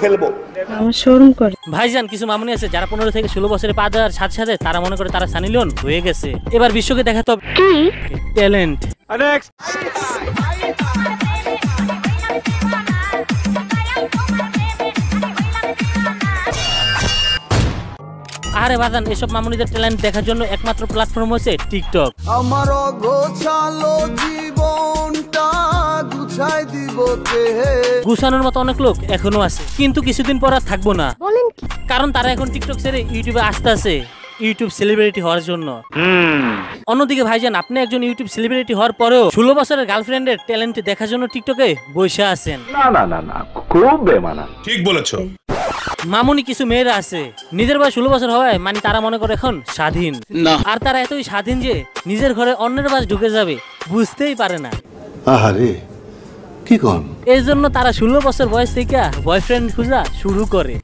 খেলব। শোরুম করে। ভাইজান কিছু মামুনি আছে যারা পনেরো থেকে ষোলো বছরে পা দেওয়ার সাথে সাথে তারা মনে করে তারা সানি লিওন হয়ে গেছে। এবার বিশ্বকে দেখাতে হবে। ট্যালেন্ট আরে বাদান এসব মামুনিদের ট্যালেন্ট দেখার জন্য একমাত্র প্ল্যাটফর্ম হচ্ছে টিকটক আমার গোছালো জীবনটা গুছাই দিব গুছানোর মতো অনেক লোক এখনও আছে কিন্তু কিছুদিন পর আর থাকব না। বলেন কি? কারণ তারা এখন টিকটক ছেড়ে ইউটিউবে আসতে আছে ইউটিউব সেলিব্রিটি হওয়ার জন্য। অন্যদিকে ভাইজান আপনি একজন ইউটিউব সেলিব্রিটি হওয়ার পরেও ষোলো বছরের গার্লফ্রেন্ডের ট্যালেন্ট দেখার জন্য টিকটকে বসে আছেন। না না না না খুব বেমানা ঠিক বলেছ। মামুনি কিছু মেয়েরা আছে। নিজের বয়স ষোলো বছর হওয়ায় মানে তারা মনে করে এখন স্বাধীন। আর তারা এতই স্বাধীন যে নিজের ঘরে অন্যের বাস ঢুকে যাবে বুঝতেই পারে না। আহারে কি কন? এই জন্য তারা ষোলো বছর বয়স থেকে বয়ফ্রেন্ড খোঁজা শুরু করে।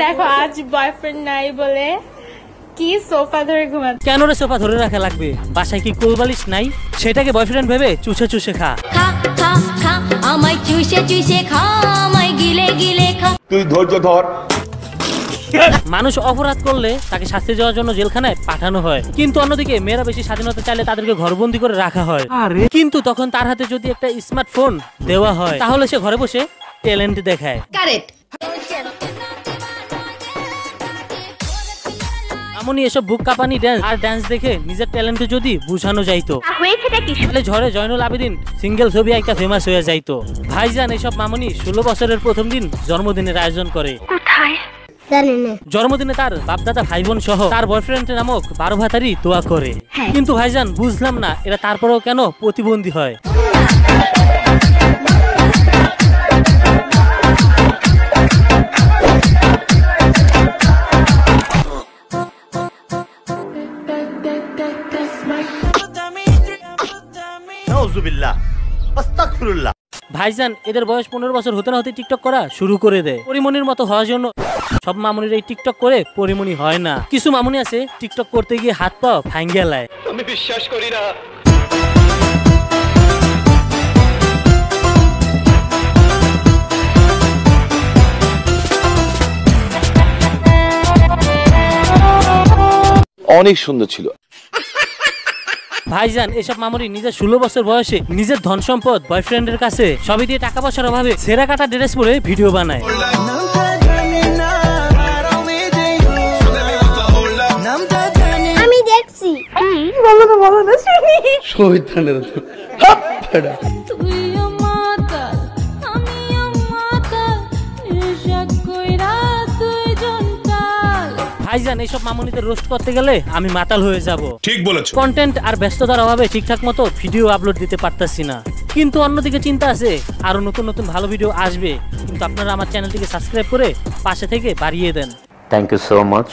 দেখো আজ বয়ফ্রেন্ড নাই বলে কি সোফা ধরে ঘুমাচ্ছে? কেন রে সোফা ধরে রাখা লাগবে? বাসায় কি কোলবালিশ নাই? সেটাকে বয়ফ্রেন্ড ভেবে চুষে চুষে খা। খা খা খা আমায় চুষে চুষে খা গিলে গিলে খা। তুই ধৈর্য ধর। মানুষ অপরাধ করলে তাকে শাস্তি দেওয়ার জন্য জেলখানায় পাঠানো হয়। কিন্তু অন্যদিকে মেয়েরা বেশি স্বাধীনতা চাইলে তাদেরকে ঘরবন্দি করে রাখা হয়। কিন্তু তখন তার হাতে যদি একটা স্মার্টফোন দেওয়া হয় তাহলে সে ঘরে বসে ট্যালেন্ট দেখায়। কারেক্ট এমনই এসব বুক কাঁপানি ড্যান্স আর ড্যান্স দেখে নিজের ট্যালেন্টে যদি বুঝানো যাইতো। তাহলে ঝড়ে জয়নুল আবেদিন সিঙ্গেল ছবি একটা ফেমাস হয়ে যাইতো। ভাইজান এসব মামনি ষোলো বছরের প্রথম দিন জন্মদিনের আয়োজন করে। জন্মদিনে তার বাপদাদা ভাই বোন সহ তার বয়ফ্রেন্ড নামক বারো ভাতারি দোয়া করে। কিন্তু ভাইজান বুঝলাম না এরা তারপরেও কেন প্রতিবন্ধী হয়? নাউজুবিল্লাহ আস্তাগফিরুল্লাহ। ভাইজান এদের বয়স পনেরো বছর হতে না হতে টিকটক করা শুরু করে দেয়। পরিমনির মতো হওয়ার জন্য সব মামুনির এই টিকটক করে পরিমনি হয় না। কিছু মামুনি আছে টিকটক করতে গিয়ে হাত পা ভাঙ্গিয়া আমি বিশ্বাস করি না। অনেক সুন্দর ছিল। ভাইজান এসব মামুরি নিজের ষোলো বছর বয়সে নিজের ধন সম্পদ বয়ফ্রেন্ডের কাছে সবই দিয়ে টাকা পয়সার অভাবে সেরা কাটা ড্রেস পরে ভিডিও বানায়। আমি দেখছি। তুই মাতাল ভাইজান এইসব মামুনিদের রোস্ট করতে গেলে আমি মাতাল হয়ে যাব। ঠিক বলেছ। কন্টেন্ট আর ব্যস্ততার অভাবে ঠিকঠাক মতো ভিডিও আপলোড দিতে পারতাছি না। কিন্তু অন্যদিকে চিন্তা আছে আরও নতুন নতুন ভালো ভিডিও আসবে। কিন্তু আপনারা আমার চ্যানেলটিকে সাবস্ক্রাইব করে পাশে থেকে বাড়িয়ে দেন। Thank you so much